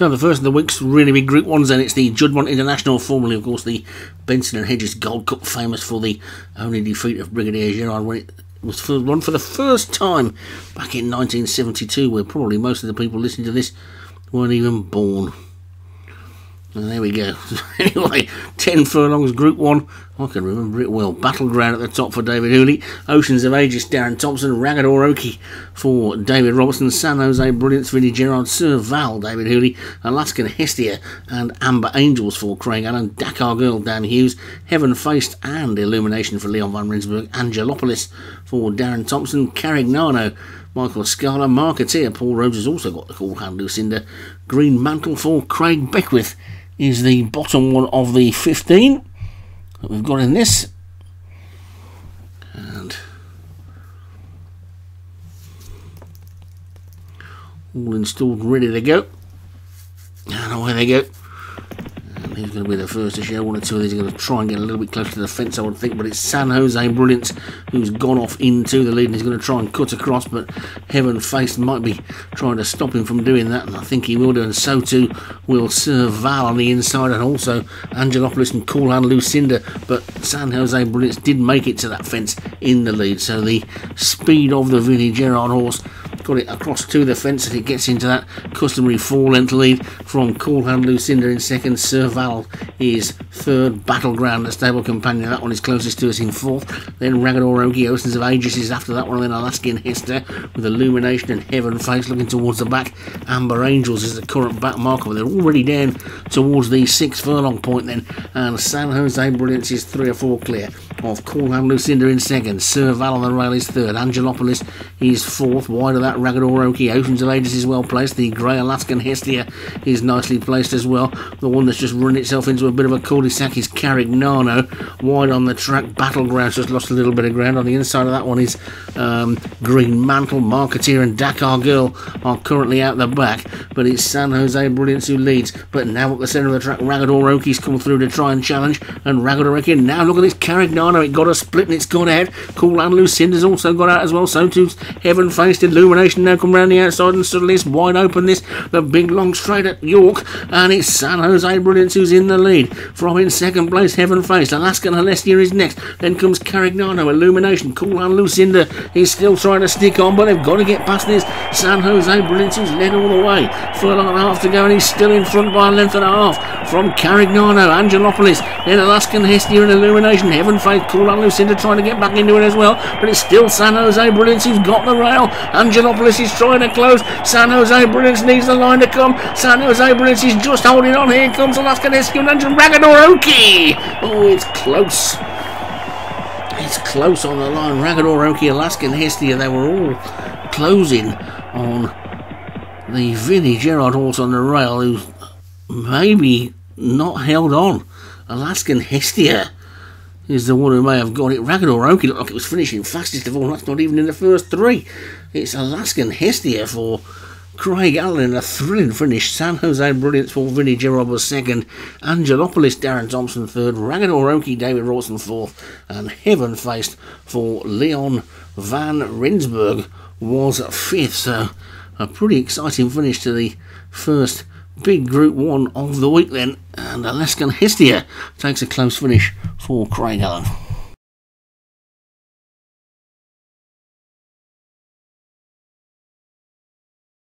So the first of the week's really big Group Ones, and it's the Juddmonte International, formerly, of course, the Benson and Hedges Gold Cup, famous for the only defeat of Brigadier Gerard when it was run for the first time back in 1972, where probably most of the people listening to this weren't even born. And there we go. anyway, 10 furlongs, Group 1. I can remember it well. Battleground at the top for David Hooley. Oceans of Ages, Darren Thompson. Ragador Oki for David Robertson. San Jose Brilliance, Vinnie Gerard. Sir Val, David Hooley. Alaskan Hestia and Amber Angels for Craig Allen. Dakar Girl, Dan Hughes. Heaven Faced and Illumination for Leon Van Rensburg. Angelopolis for Darren Thompson. Carignano. Michael Scala, Marketeer, Paul Rhodes has also got the Cool Hand Lucinda. Green Mantle for Craig Beckwith is the bottom one of the 15 that we've got in this. And all installed, ready to go. And away they go. He's going to be the first to show. One or two of these are going to try and get a little bit closer to the fence, I would think. But it's San Jose Brilliant who's gone off into the lead and he's going to try and cut across. But Heaven Faced might be trying to stop him from doing that. And I think he will do. And so too will Sir Val on the inside and also Angelopolis and Cool Hand Lucinda. But San Jose Brilliant did make it to that fence in the lead. So the speed of the Vinnie Gerard horse got it across to the fence and it gets into that customary four length lead from Cool Hand Lucinda in second. Sir Val is third. Battleground, the stable companion, that one is closest to us in fourth. Then Ragador Oki, Oceans of Aegis is after that one. And then Alaskan Hestia with Illumination and Heaven Faced looking towards the back. Amber Angels is the current back marker. They're already down towards the six furlong point then. And San Jose Brilliance is three or four clear of Cool Hand Lucinda in second. Sir Val on the rail is third. Angelopolis is fourth. Wide of that, Ragador Oki. Oceans of Aegis is well placed. The Grey Alaskan Hestia is nicely placed as well. The one that's just run itself into a bit of a cul-de-sac is Carignano. Wide on the track, Battleground just lost a little bit of ground. On the inside of that one is um, Green Mantle, Marketeer and Dakar Girl are currently out the back. But it's San Jose Brilliance who leads. But now at the centre of the track, Ragador Oki's come through to try and challenge. And Ragador Oki, now look at this Carignano. It got a split and it's gone ahead. Cool Hand Lucinda's also got out as well. So too's Heaven Faced Illumination now come round the outside and suddenly it's wide open this. The big long straight at York. And it's San Jose Brilliance who's in the lead. From in second place, Heaven Faced. Alaskan Hestia is next. Then comes Carignano, Illumination. Cool Hand Lucinda He's still trying to stick on, but they've got to get past this. San Jose Brilliance who's led all the way. Furlong and a half to go, and he's still in front by a length and a half. From Carignano, Angelopolis, then Alaskan Hestia and Illumination. Heaven Faced, Cool Hand Lucinda trying to get back into it as well, but it's still San Jose Brilliance who's got the rail. Angelopolis is trying to close. San Jose Brilliance needs the line to come. San Jose Brilliance is just holding on. Here comes Alaskan Hestia and Ragador Oki. Oh, it's close. It's close on the line. Ragador Oki, Alaskan Hestia, they were all closing on the Vinnie Gerard horse on the rail who's maybe not held on. Alaskan Hestia is the one who may have got it. Ragador Oki looked like it was finishing fastest of all. That's not even in the first three. It's Alaskan Hestia for Craig Allen a thrilling finish. San Jose Brilliance for Vinnie Gerard was second. Angelopolis Darren Thompson third. Ragador Oki David Rawson fourth. And Heaven Faced for Leon Van Rensburg was fifth. So a pretty exciting finish to the first big Group 1 of the week then. And Alaskan Hestia takes a close finish for Craig Allen.